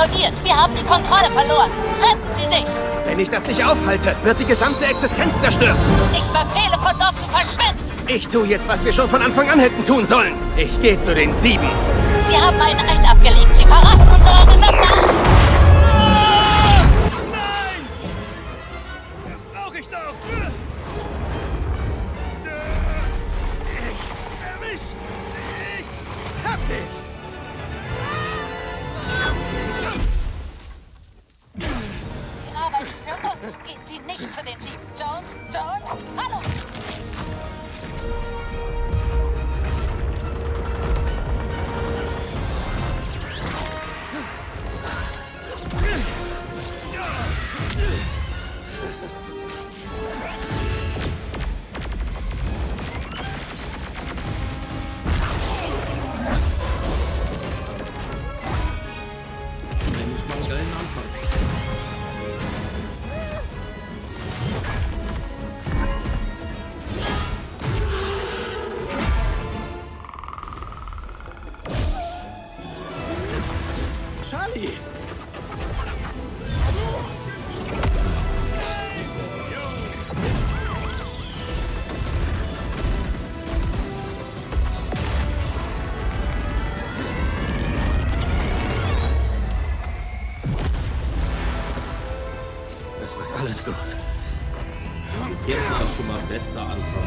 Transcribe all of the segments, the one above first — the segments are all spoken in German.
explodiert. Wir haben die Kontrolle verloren. Retten Sie sich! Wenn ich das nicht aufhalte, wird die gesamte Existenz zerstört. Ich befehle, von dort zu verschwinden! Ich tue jetzt, was wir schon von Anfang an hätten tun sollen. Ich gehe zu den Sieben. Wir haben einen Eid abgelegt. Sie verraten unsere Organisation. Bester Anfang.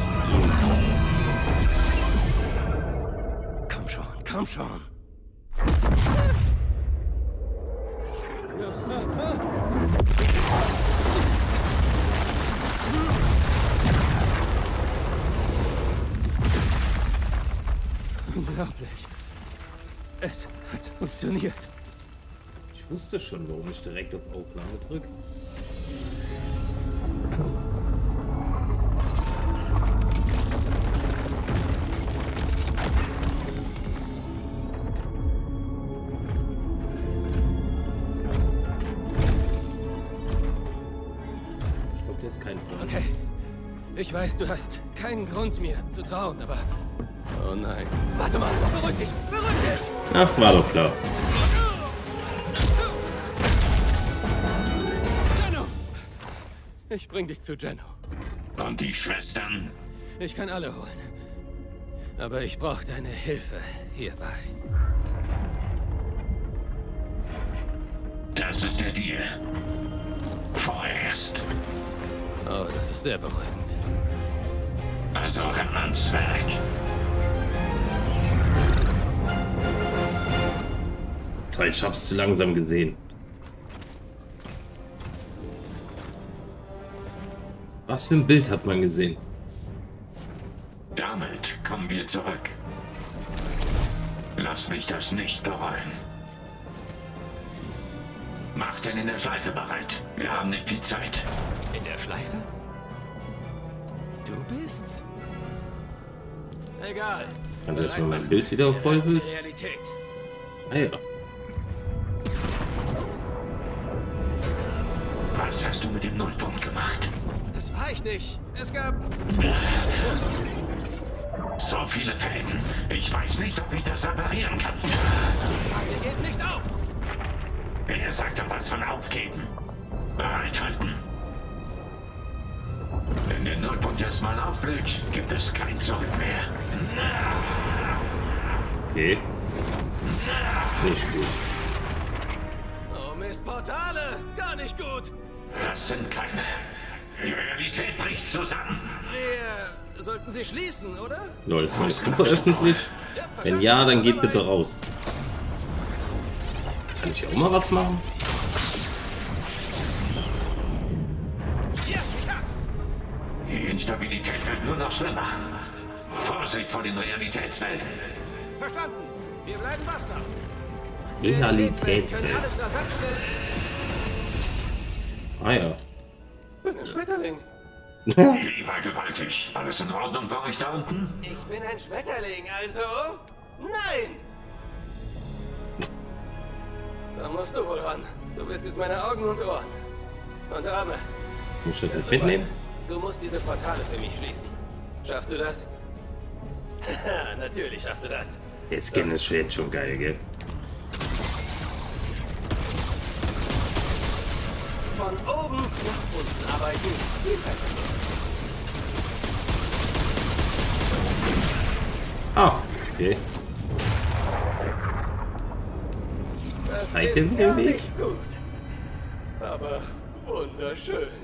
Komm schon, komm schon. Unglaublich. Es hat funktioniert. Ich wusste schon, warum ich direkt auf Aufnahme drücke. Kein Freund. Okay. Ich weiß, du hast keinen Grund mir zu trauen, aber. Oh nein. Warte mal, beruhig dich, beruhig dich! Ach, war doch klar. Jenno! Ich bring dich zu Jenno. Und die Schwestern? Ich kann alle holen. Aber ich brauche deine Hilfe hierbei. Das ist der Deal. Vorerst. Oh, das ist sehr beruhigend. Also ran ans Werk. Toll, ich hab's zu langsam gesehen. Was für ein Bild hat man gesehen? Damit kommen wir zurück. Lass mich das nicht bereuen. Mach den in der Schleife bereit. Wir haben nicht viel Zeit. In der Schleife? Du bist's? Egal. Kann das mal mein Bild wieder auf Vollbild? Realität. Ah ja. Was hast du mit dem Nullpunkt gemacht? Das war ich nicht. Es gab. So viele Fäden. Ich weiß nicht, ob ich das reparieren kann. Ihr geht nicht auf! Wer sagt denn was von aufgeben? Bereithalten. Wenn der Nullpunkt erstmal aufblüht, gibt es kein Zurück mehr. Okay. Nicht gut. Oh Mist, Portale! Gar nicht gut! Das sind keine. Die Realität bricht zusammen. Wir sollten sie schließen, oder? Leute, ist meine Gruppe öffentlich? Wenn ja, dann geht bitte raus. Kann ich auch mal was machen? Instabilität wird nur noch schlimmer. Vorsicht vor den Realitätswelten. Verstanden! Wir bleiben wachsam! Rasant stellen. Ah ja. Ein Schmetterling! Wie war gewaltig. Alles in Ordnung bei euch da unten? Ich bin ein Schmetterling, also. Nein! Da musst du wohl ran. Du bist jetzt meine Augen und Ohren. Und Arme. Muss ich das mitnehmen? Du musst diese Portale für mich schließen. Schaffst du das? Natürlich schaffst du das. Der Skin ist schon jetzt schon geil, gell? von oben nach unten arbeiten. Ah, okay. Das ist Weg. nicht gut. Aber wunderschön.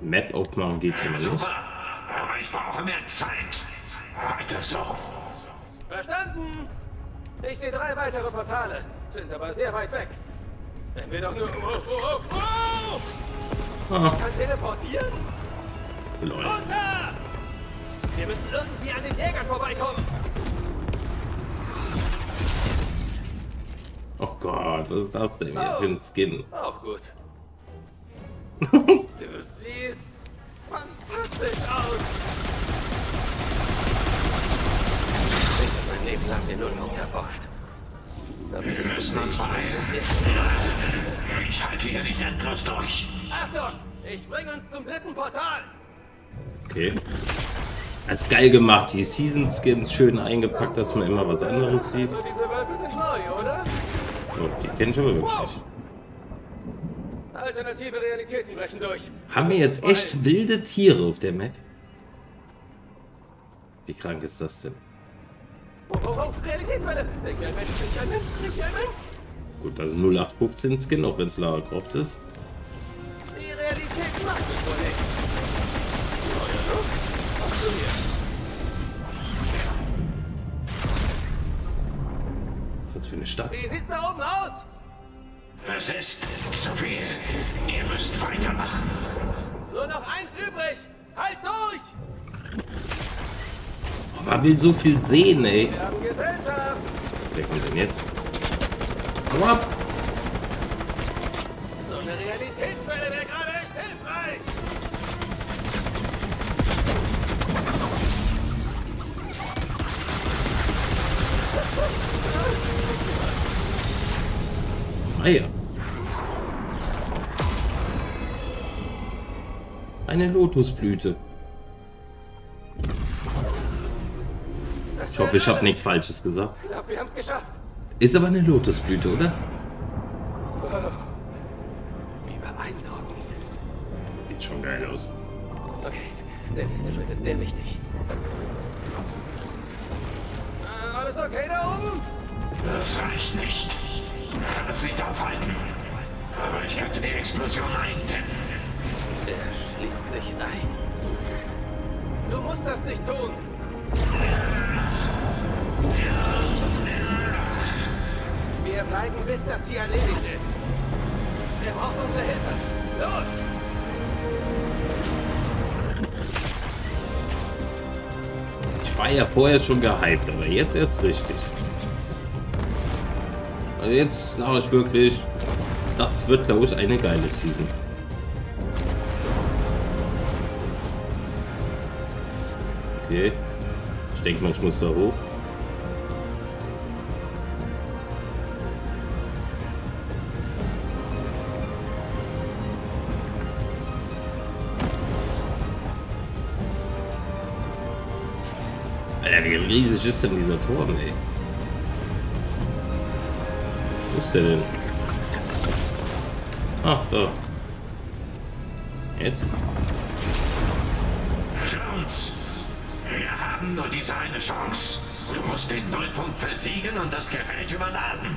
Map aufmachen geht schon mal nicht. Super. Aber ich brauche mehr Zeit. Weiter so. Verstanden? Ich sehe drei weitere Portale. Sind aber sehr weit weg. Wenn wir doch nur... Oh, oh, oh, oh! Ah, Kann teleportieren? lol. Runter! Wir müssen irgendwie an den Jägern vorbeikommen. Oh Gott, was ist das denn hier für ein Skin? Auch gut. Fantastisch aus. Ich habe mein Leben lang den Nullpunkt erforscht. Aber Wir ich müssen uns beeilen. Ich halte hier nicht endlos durch. Achtung! Ich bringe uns zum dritten Portal. Okay. Als geil gemacht, die Season Skins schön eingepackt, dass man immer was anderes sieht. So, diese Wölfe sind neu, oder? Oh, die kenne ich aber wirklich nicht. Alternative Realitäten brechen durch. Haben wir jetzt echt wilde Tiere auf der Map? Wie krank ist das denn? Oh, oh, oh, Realitätswelle! Ein Mensch, nicht ein Mensch, ein Mensch! Gut, das ist ein 0815 Skin, auch wenn es Lara Croft ist. Die Realität macht es wohl. Neuer Look? Hier. Was ist das für eine Stadt? Wie sieht's da oben aus? Es ist zu viel. Ihr müsst weitermachen. Nur noch eins übrig! Halt durch! Oh, man will so viel sehen, ey. Wir haben Gesellschaft! Wer kommt denn jetzt? Hau ab! So eine Realitätswelle wäre gerade echt hilfreich! Ah ja. Eine Lotusblüte. Ich hoffe, ich habe nichts Falsches gesagt. Ich glaube, wir haben es geschafft. Ist aber eine Lotusblüte, oder? Wie beeindruckend. Sieht schon geil aus. Okay, der nächste Schritt ist sehr wichtig. Äh, alles okay da oben? Das reicht nicht. Ich kann es nicht aufhalten. Aber ich könnte die Explosion eindämmen. Er schließt sich ein. Du musst das nicht tun. Wir bleiben, bis das hier erledigt ist. Er braucht unsere Hilfe. Los! Ich war ja vorher schon gehypt, aber jetzt erst richtig. Also jetzt sage ich wirklich, das wird, glaube ich, eine geile Season. Okay. Ich denke mal, ich muss da hoch. Alter, wie riesig ist denn dieser Turm, ey? Wo ist der denn? Ach, da. Jetzt? Haben nur diese eine Chance. Du musst den Nullpunkt versiegen und das Gerät überladen.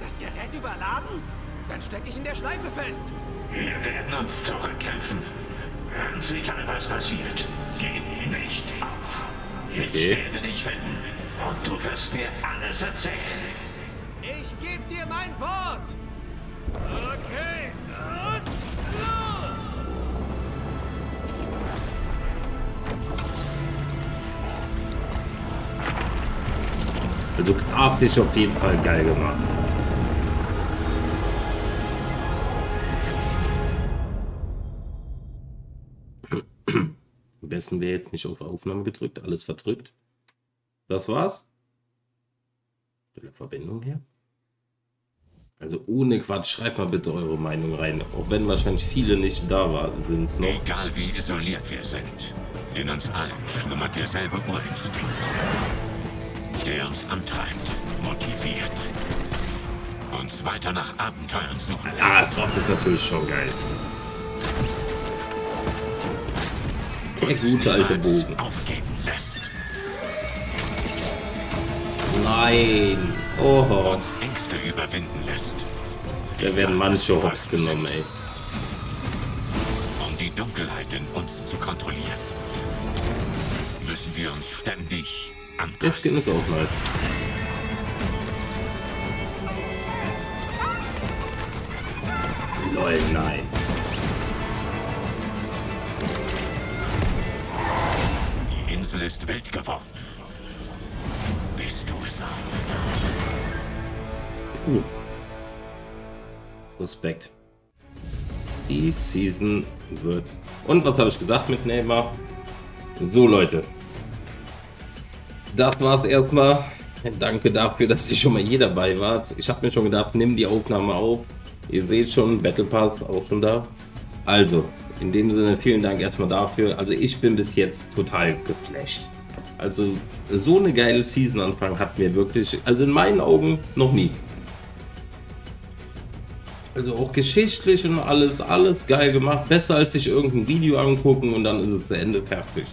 Das Gerät überladen? Dann stecke ich in der Schleife fest. Wir werden uns zurückkämpfen. Ganz egal, was passiert. Gib nicht auf. Ich Okay. werde dich finden. Und du wirst mir alles erzählen. Ich gebe dir mein Wort. Okay, Also grafisch auf jeden Fall geil gemacht. Am besten wäre jetzt nicht auf Aufnahme gedrückt, alles verdrückt. Das war's. Stelle Verbindung her. Also ohne Quatsch, schreibt mal bitte eure Meinung rein. Auch wenn wahrscheinlich viele nicht da waren, sind noch. Egal wie isoliert wir sind, in uns allen schlummert derselbe Urinstinkt, der uns antreibt, motiviert. uns weiter nach Abenteuern suchen lässt. Ah, Drop ist natürlich schon geil. Der gute alte Bogen. aufgeben lässt. Nein. Oh, Uns Ängste überwinden lässt. da werden manche Hops genommen, ey. Um die Dunkelheit in uns zu kontrollieren, müssen wir uns ständig Der Skin ist auch nice. Lol, nein. Die Insel ist wild geworden. Bist du es auch? Uh. Respekt. Die Season wird. Und was habe ich gesagt mit Neymar? So, Leute. Das war's erstmal. Danke dafür, dass ihr schon mal hier dabei wart. Ich habe mir schon gedacht, nimm die Aufnahme auf. Ihr seht schon, Battle Pass auch schon da. Also, in dem Sinne, vielen Dank erstmal dafür. Also, ich bin bis jetzt total geflasht. Also, so eine geile Season-Anfang hatten wir wirklich, also in meinen Augen noch nie. Also auch geschichtlich und alles, alles geil gemacht. Besser als sich irgendein Video angucken und dann ist es zu Ende fertig.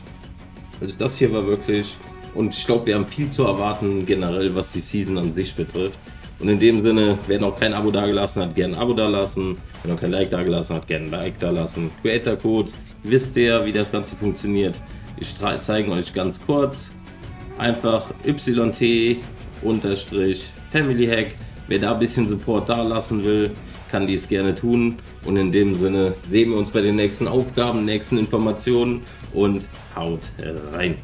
Also das hier war wirklich, und ich glaube, wir haben viel zu erwarten generell, was die Season an sich betrifft. Und in dem Sinne, wer noch kein Abo dagelassen hat, gerne ein Abo dalassen. Wer noch kein Like dagelassen hat, gerne ein Like dalassen. Creator Code, wisst ihr, wie das Ganze funktioniert. Ich zeige euch ganz kurz. Einfach YT unterstrich Family Hack. Wer da ein bisschen Support da lassen will, kann dies gerne tun. Und in dem Sinne sehen wir uns bei den nächsten Aufgaben, nächsten Informationen und haut rein.